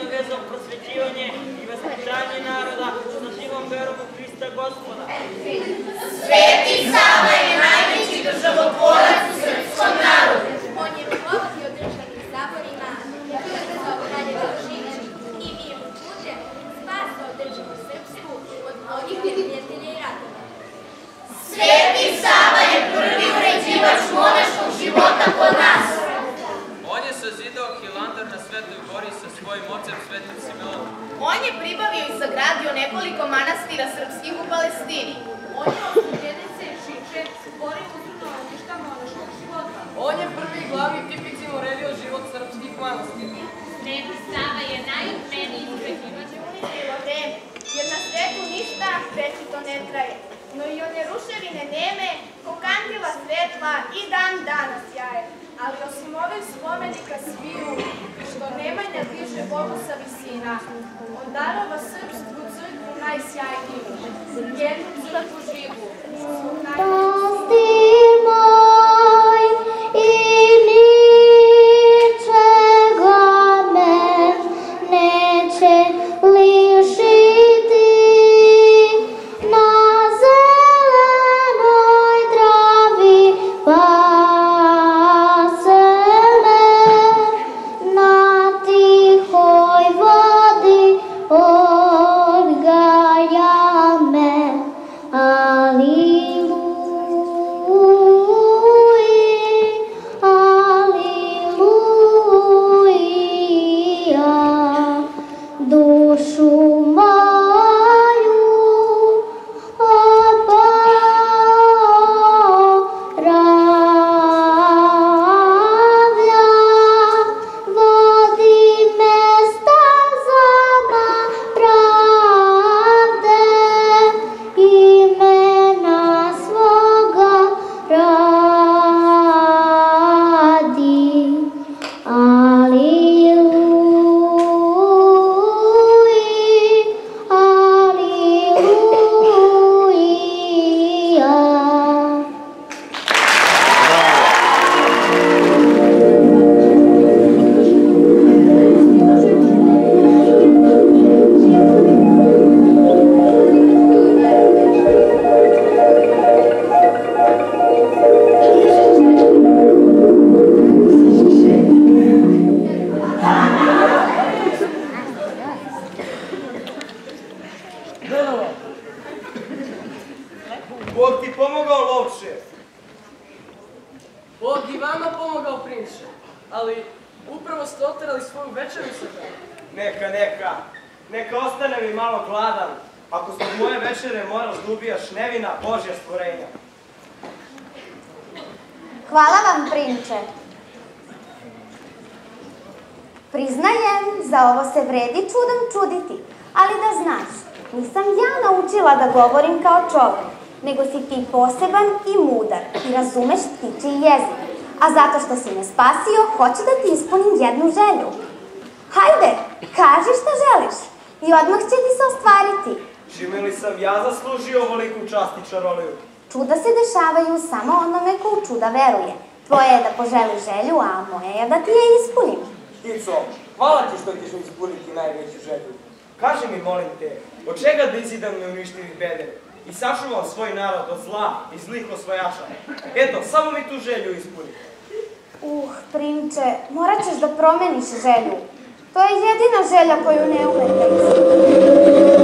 neprestano vezao prosvećivanje i vaspitanje naroda sa živom verom u Hrista Gospoda. Sveti Sava je najveći državoporac u srpskom narodu. On je On je pribavio i sagradio nekoliko manastira srpskih u Palestini. On je otišta monaškog života. On je prvi i glavni tipicim uredio život srpskih manastira. Sveti Sava je najupreniji uređivač vreme, jer na svetu ništa večito ne traje. No i one ruševine neme, ko kandila svetla i dan danas jaje. Ali osim ovih spomenika sviju, što Nemanja diže Bogu sa visina, on darova srpsku crkvu najsjajniju, jednu crkvu živu, svog najvećeg lovče. Bog i vama pomogao prinče, ali upravo ste oterali svoju večeru sa. Neka, neka. Neka ostane mi malo gladan. Ako zbog moje večere moraš da ubijaš nevina Božja stvorenja. Hvala vam, prinče. Priznajem, za ovo se vredi čudom čuditi, ali da znaš, nisam ja naučila da govorim kao čovek, nego si ti poseban i mudar i razumeš ptiči jezik. A zato što si me spasio, hoću da ti ispunim jednu želju. Hajde, kaži šta želiš i odmah će ti se ostvariti. Čime li sam ja zaslužio ovoliku čast i čaroliju? Čuda se dešavaju samo onome ko u čuda veruje. Tvoje je da poželiš želju, a moje je da ti je ispunim. Ico, hvala ti što ćeš mi ispuniti najveću želju. Kaži mi, molim te, od čega da izidam neuništivi bedel i sačuvam svoj narod od zla i zlih osvajača? Eto, samo mi tu želju ispuni. Uh, prinče, morat ćeš da promeniš želju. To je jedina želja koju ne umem da ispunim.